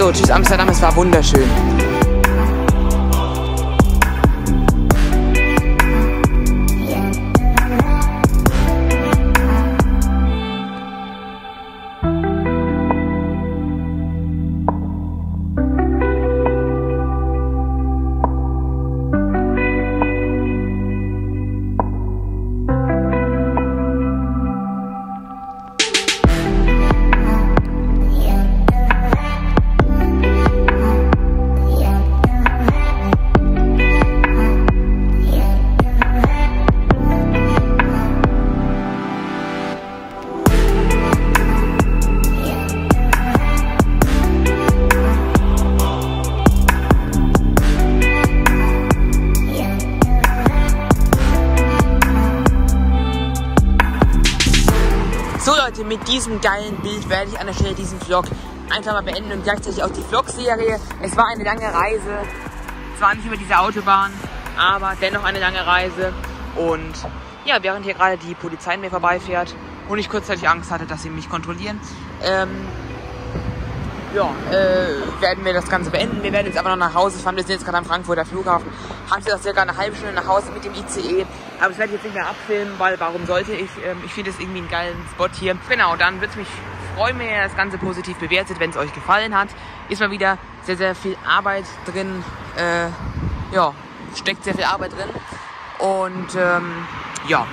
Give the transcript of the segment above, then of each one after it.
So, tschüss Amsterdam, es war wunderschön. Leute, mit diesem geilen Bild werde ich an der Stelle diesen Vlog einfach mal beenden und gleichzeitig auch die Vlog-Serie. Es war eine lange Reise, zwar nicht über diese Autobahn, aber dennoch eine lange Reise. Und ja, während hier gerade die Polizei mir vorbeifährt und ich kurzzeitig Angst hatte, dass sie mich kontrollieren, ähm, ja, äh, werden wir das Ganze beenden. Wir werden jetzt aber noch nach Hause fahren. Wir sind jetzt gerade am Frankfurter Flughafen. Haben jetzt circa eine halbe Stunde nach Hause mit dem ICE. Aber das werde ich jetzt nicht mehr abfilmen, weil warum sollte ich? Ähm, ich finde es irgendwie einen geilen Spot hier. Genau, dann würde es mich freuen, wenn ihr das Ganze positiv bewertet, wenn es euch gefallen hat. Ist mal wieder sehr, sehr viel Arbeit drin. Äh, ja, steckt sehr viel Arbeit drin. Und ähm, ja,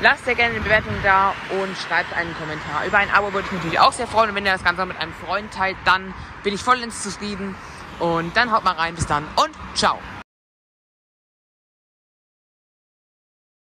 lasst sehr gerne eine Bewertung da und schreibt einen Kommentar. Über ein Abo würde ich mich natürlich auch sehr freuen. Und wenn ihr das Ganze mit einem Freund teilt, dann bin ich vollends zufrieden. Und dann haut mal rein. Bis dann und ciao.